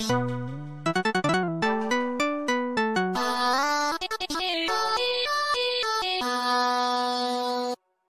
Música